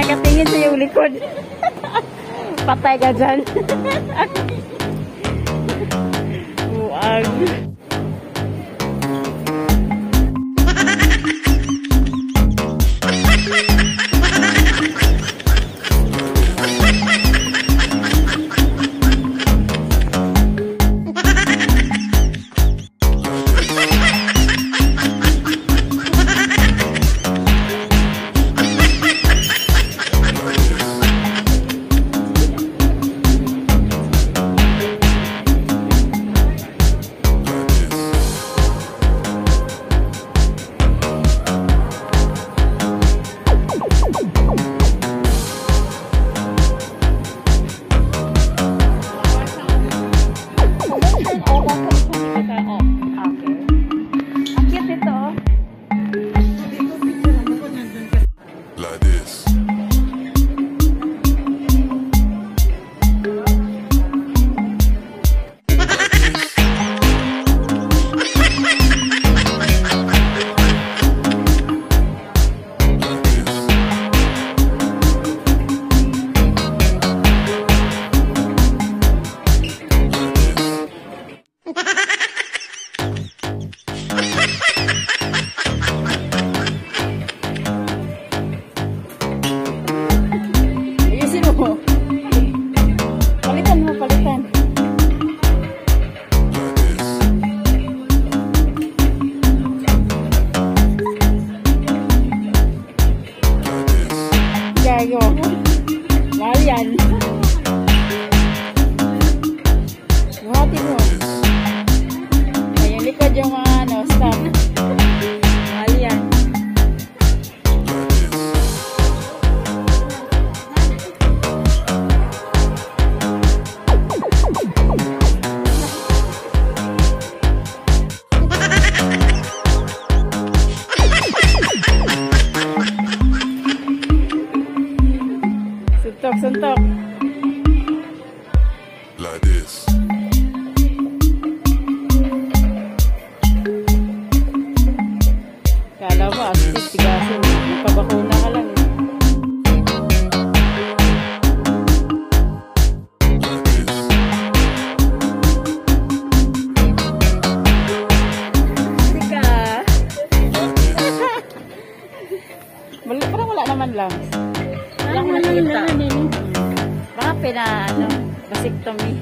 nakatingin sa iyong likod. Patay ka dyan. Buang. Kala mo, active, tigasin. Magpabakuna ka lang eh. Wala, parang wala naman lang. Wala akong nakita. Baka pina, ano, vasectomy.